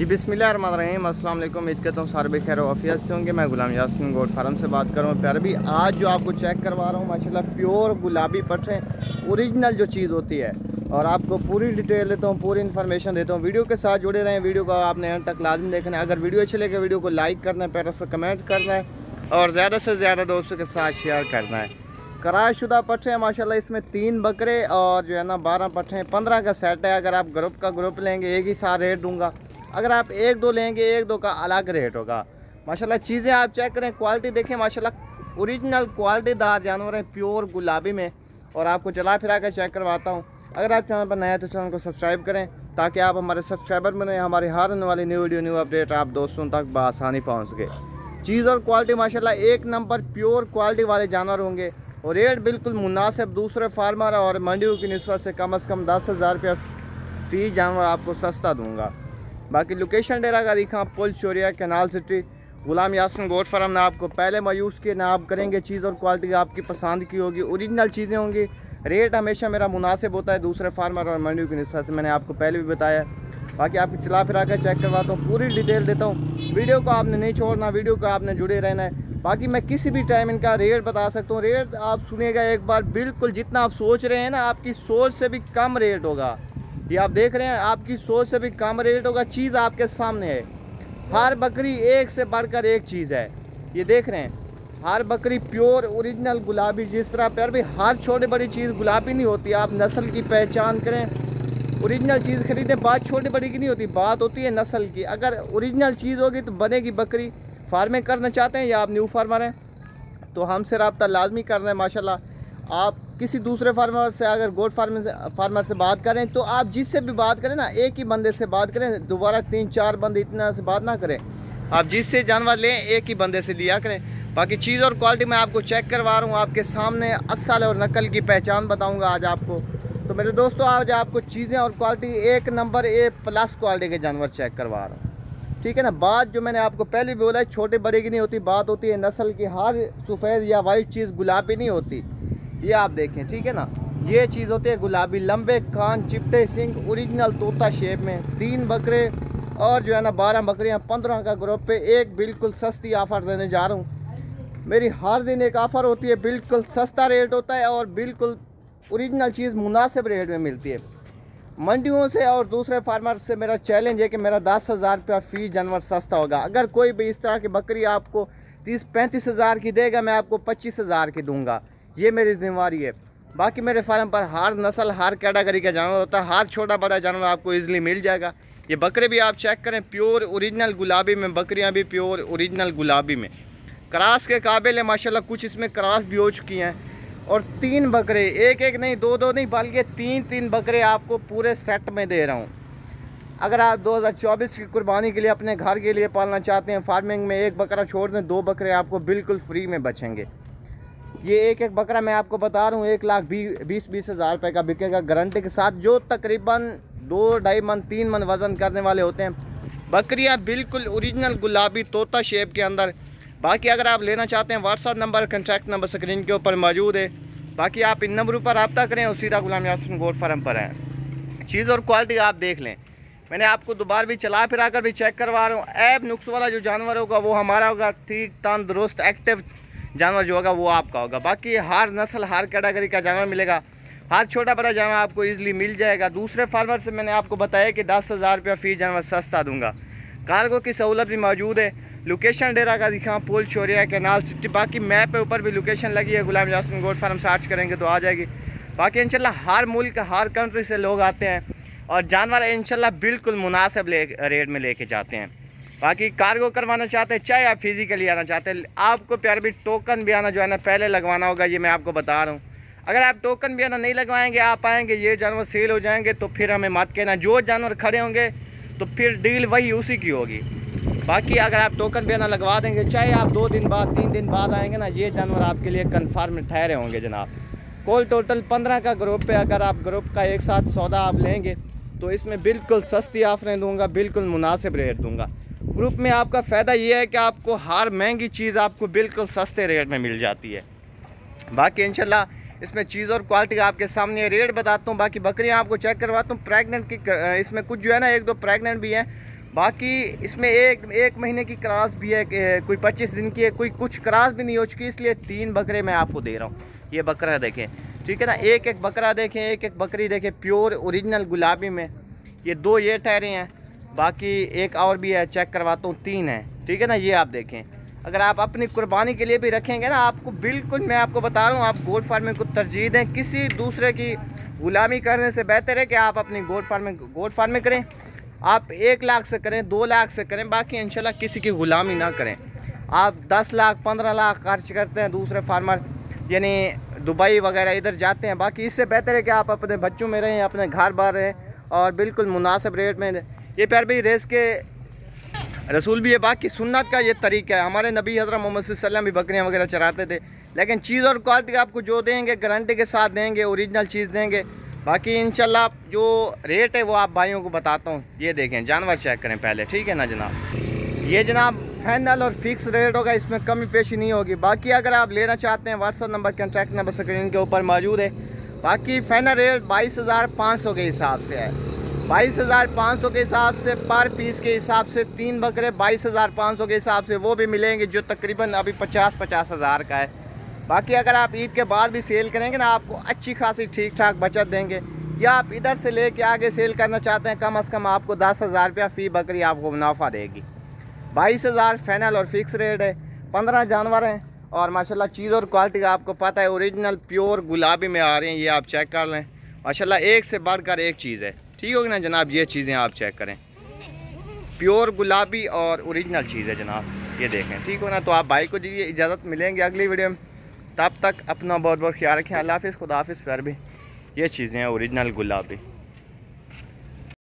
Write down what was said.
जी बिस्मिल्लाम अस्सलाम ईद कहता हूँ सारे खैर ऑफ़िस से होंगे। मैं गुलाम यासिन गोड फार्म से बात कर रहा हूँ। प्यार भी आज जो आपको चेक करवा रहा हूँ, माशाल्लाह, प्योर गुलाबी पट्टे, ओरिजिनल जो चीज़ होती है। और आपको पूरी डिटेल देता हूँ, पूरी इन्फॉर्मेशन देता हूँ। वीडियो के साथ जुड़े रहें, वीडियो को आपने एंड तक लाजम देखना है। अगर वीडियो अच्छी लगे, वीडियो को लाइक करना है पैरों से कमेंट करना है और ज़्यादा से ज़्यादा दोस्तों के साथ शेयर करना है। कराए शुदा पट्टे हैं माशाल्लाह, इसमें तीन बकरे और जो है ना, बारह पट्टे हैं पंद्रह का सेट है। अगर आप ग्रुप का ग्रुप लेंगे, एक ही साथ रेट दूँगा। अगर आप एक दो लेंगे, एक दो का अलग रेट होगा। माशाल्लाह, चीज़ें आप चेक करें क्वालिटी देखें, माशाल्लाह ओरिजिनल क्वालिटीदार जानवर हैं प्योर गुलाबी में। और आपको चला फिरा कर चेक करवाता हूँ। अगर आप चैनल पर नया तो चैनल को सब्सक्राइब करें, ताकि आप हमारे सब्सक्राइबर बने, हमारे हर आने वाली न्यू वीडियो न्यू अपडेट आप दोस्तों तक बसानी पहुँच सके। चीज़ और क्वालिटी माशाल्लाह, एक नंबर प्योर क्वालिटी वाले जानवर होंगे। और रेट बिल्कुल मुनासिब, दूसरे फार्मर और मंडियों की नस्बत से कम अज़ कम दस हज़ार रुपया फ़ी जानवर आपको सस्ता दूँगा। बाकी लोकेशन डेरा का दिखा पुल, Choria canal city Ghulam Yasin goat farm, ना आपको पहले मायूस के ना आप करेंगे चीज़ और क्वालिटी आपकी पसंद की होगी ओरिजिनल चीज़ें होंगी। रेट हमेशा मेरा मुनासिब होता है दूसरे फार्मर और मंडियों के निस्बत से, मैंने आपको पहले भी बताया। बाकी आपको चला फिरा कर चेक करवाता हूँ पूरी डिटेल देता हूँ। वीडियो को आपने नहीं छोड़ना, वीडियो को आपने जुड़े रहना है। बाकी मैं किसी भी टाइम इनका रेट बता सकता हूँ। रेट आप सुनेगा एक बार, बिल्कुल जितना आप सोच रहे हैं ना, आपकी सोच से भी कम रेट होगा। ये आप देख रहे हैं, आपकी सोच से भी कम रेट होगा, चीज़ आपके सामने है। हर बकरी एक से बढ़कर एक चीज़ है। ये देख रहे हैं, हर बकरी प्योर ओरिजिनल गुलाबी, जिस तरह प्यार भी, हर छोटी बड़ी चीज़ गुलाबी नहीं होती। आप नस्ल की पहचान करें ओरिजिनल चीज़ खरीदें, बात छोटी बड़ी की नहीं होती, बात होती है नस्ल की। अगर ओरिजिनल चीज़ होगी तो बनेगी बकरी। फ़ार्मिंग करना चाहते हैं या आप न्यू फार्मर हैं? तो हमसे रबता लाजमी करना है, माशाल्लाह। आप किसी दूसरे फार्मर से, अगर गोड फार्मर से फार्मर से बात करें तो आप जिससे भी बात करें ना, एक ही बंदे से बात करें, दोबारा तीन, चार बंदे इतना से बात ना करें। आप जिससे जानवर लें, एक ही बंदे से लिया करें। बाकी चीज़ और क्वालिटी मैं आपको चेक करवा रहा हूँ, आपके सामने असल और नकल की पहचान बताऊँगा आज आपको। तो मेरे दोस्तों, आज आपको चीज़ें और क्वालिटी एक नंबर ए प्लस क्वालिटी के जानवर चेक करवा रहा हूँ। ठीक है ना? बात जो मैंने आपको पहले भी बोला है, छोटे बड़े की नहीं होती, बात होती है नस्ल की। हर सफ़ेद या वाइट चीज़ गुलाबी नहीं होती। ये आप देखें, ठीक है ना? ये चीज़ होती है गुलाबी, लंबे कान, चिपटे सिंह ओरिजिनल तोता शेप में, तीन बकरे और जो है ना, बारह बकरियाँ, पंद्रह का ग्रुप पे एक बिल्कुल सस्ती ऑफ़र देने जा रहा हूँ। मेरी हर दिन एक ऑफ़र होती है, बिल्कुल सस्ता रेट होता है और बिल्कुल ओरिजिनल चीज़ मुनासिब रेट में मिलती है। मंडियों से और दूसरे फार्मर से मेरा चैलेंज है कि मेरा दस हज़ार रुपया फ़ी जानवर सस्ता होगा। अगर कोई भी इस तरह की बकरी आपको तीस पैंतीस हज़ार की देगा, मैं आपको पच्चीस हज़ार की दूँगा। ये मेरी जिम्मेवारी है। बाकी मेरे फार्म पर हर नस्ल, हर कैटागरी का जानवर होता है, हर छोटा बड़ा जानवर आपको ईजिली मिल जाएगा। ये बकरे भी आप चेक करें प्योर ओरिजिनल गुलाबी में, बकरियाँ भी प्योर ओरिजिनल गुलाबी में। क्रास के काबिल है, माशाल्लाह कुछ इसमें क्रास भी हो चुकी हैं। और तीन बकरे एक एक नहीं दो दो नहीं, बल्कि तीन तीन बकरे आपको पूरे सेट में दे रहा हूँ। अगर आप 2024 की कुर्बानी के लिए अपने घर के लिए पालना चाहते हैं फ़ार्मिंग में एक बकरा छोड़ दें, दो बकरे आपको बिल्कुल फ्री में बचेंगे। ये एक एक बकरा मैं आपको बता रहा हूँ, एक लाख बीस बीस हज़ार रुपये का बिकेगा गारंटी के साथ, जो तकरीबन दो, ढाई मन, तीन मन वज़न करने वाले होते हैं। बकरियाँ बिल्कुल ओरिजिनल गुलाबी तोता शेप के अंदर। बाकी अगर आप लेना चाहते हैं WhatsApp number contact number screen के ऊपर मौजूद है। बाकी आप इन नंबरों पर रबता करें और सीधा गुलाम यासिन गोड फार्म पर हैं चीज़ और क्वालिटी आप देख लें। मैंने आपको दोबारा भी चला, फिरा कर भी चेक करवा रहा हूँ। ऐप नुक्स वाला जो जानवर होगा, वो हमारा होगा, ठीक, तंदुरुस्त एक्टिव जानवर जो होगा वो आपका होगा। बाकी हर नस्ल, हर कैटेगरी का जानवर मिलेगा। हर छोटा बड़ा जानवर आपको इजीली मिल जाएगा। दूसरे फार्मर से मैंने आपको बताया कि दस हज़ार रुपया फ़ी जानवर सस्ता दूँगा। कार्गो की सहूलत भी मौजूद है। लोकेशन डेरा का दिखा पुल शोरिया कैनाल सिटी बाकी मैप पे ऊपर भी लोकेशन लगी है। गुलाम जासन गोड फार्म सर्च करेंगे तो आ जाएगी। बाकी इंशाल्लाह हर मुल्क, हर कंट्री से लोग आते हैं और जानवर इंशाल्लाह बिल्कुल मुनासिब रेट में लेके जाते हैं। बाकी कार्गो करवाना चाहते हैं, चाहे आप फिज़िकली आना चाहते हैं, आपको प्यार भी टोकन भी आना जो है ना, पहले लगवाना होगा, ये मैं आपको बता रहा हूँ। अगर आप टोकन भी आना नहीं लगवाएँगे, आप आएँगे, ये जानवर सेल हो जाएँगे तो फिर हमें मत कहना। जो जानवर खड़े होंगे तो फिर डील वही उसी की होगी। बाकी अगर आप टोकन भी आना लगवा देंगे, चाहे आप दो दिन बाद, तीन दिन बाद आएँगे ना, ये जानवर आपके लिए कन्फर्म ठहरे होंगे जनाब। कोल टोटल पंद्रह का ग्रुप है, अगर आप ग्रुप का एक साथ सौदा आप लेंगे तो इसमें बिल्कुल सस्ती ऑफरें दूँगा, बिल्कुल मुनासिब रेट दूँगा। ग्रुप में आपका फ़ायदा ये है कि आपको हर महँगी चीज़ आपको बिल्कुल सस्ते रेट में मिल जाती है। बाकी इनशाला इसमें चीज़ और क्वालिटी आपके सामने रेट बताता हूँ, बाकी बकरियाँ आपको चेक करवाता हूँ। प्रेगनेंट की इसमें कुछ जो है ना, एक दो प्रेगनेंट भी हैं। बाकी इसमें एक एक महीने की क्रास भी है कोई पच्चीस दिन की है, कोई कुछ क्रास भी नहीं हो चुकी, इसलिए तीन बकरे मैं आपको दे रहा हूँ। ये बकरा देखें, ठीक है ना? एक एक बकरा देखें, एक एक बकरी देखें, प्योर ओरिजिनल गुलाबी में। ये दो ये ठहरे हैं। बाकी एक और भी है चेक करवाता हूँ, तीन है। ठीक है ना, ये आप देखें। अगर आप अपनी कुर्बानी के लिए भी रखेंगे ना, आपको बिल्कुल, मैं आपको बता रहा हूँ, आप गोल्ड फ़ार्मिंग को तरजीह दें। किसी दूसरे की गुलामी करने से बेहतर है कि आप अपनी गोल्ड फ़ार्मिंग गोल्ड फ़ार्मिंग करें। आप एक लाख से करें, दो लाख से करें, बाकी इंशाल्लाह किसी की ग़ुलामी ना करें। आप दस लाख, पंद्रह लाख खर्च करते हैं दूसरे फार्मर यानी दुबई वगैरह, इधर जाते हैं। बाकी इससे बेहतर है कि आप अपने बच्चों में रहें, अपने घर बार रहें और बिल्कुल मुनासिब रेट में ये प्यार भाई रेस के रसूल भी है बाकी सुन्नत का ये तरीका है। हमारे नबी हज़रत मोहम्मद वसल्लम भी बकरियाँ वगैरह चराते थे, लेकिन चीज़ और क्वालिटी आपको जो देंगे गारंटी के साथ देंगे ओरिजिनल चीज़ देंगे। बाकी इंशाल्लाह जो रेट है वो आप भाइयों को बताता हूँ, ये देखें, जानवर चेक करें पहले, ठीक है ना जनाब? ये जनाब फाइनल और फिक्स रेट होगा, इसमें कमी पेशी नहीं होगी। बाकी अगर आप लेना चाहते हैं WhatsApp number contact number screen के ऊपर मौजूद है। बाकी फाइनल रेट बाईस हज़ार पाँच सौ के हिसाब से है। बाईस हज़ार पाँच सौ के हिसाब से, पर पीस के हिसाब से तीन बकरे बाईस हज़ार पाँच सौ के हिसाब से वो भी मिलेंगे जो तकरीबन अभी पचास पचास हज़ार का है। बाकी अगर आप ईद के बाद भी सेल करेंगे ना, आपको अच्छी खासी ठीक ठाक बचत देंगे। या आप इधर से लेके आगे सेल करना चाहते हैं, कम अज़ कम आपको दस हज़ार रुपया फ़ी बकरी आपको मुनाफा देगी। बाईस हज़ार फाइनल और फिक्स रेट है, पंद्रह जानवर हैं और माशाल्लाह चीज़ और क्वालिटी का आपको पता है, ओरिजिनल प्योर गुलाबी में आ रहे हैं, ये आप चेक कर लें। माशाल्लाह एक से बढ़कर एक चीज़ है। ठीक होगी ना जनाब? ये चीज़ें आप चेक करें। प्योर गुलाबी और ओरिजिनल चीज़ है जनाब। ये देखें, ठीक हो ना? तो आप भाई को दीजिए इजाज़त मिलेंगे अगली वीडियो में। तब तक अपना बहुत बहुत ख्याल रखें। अल्लाह हाफ़ खुदा प्यार भी। ये चीज़ें हैं ओरिजिनल गुलाबी।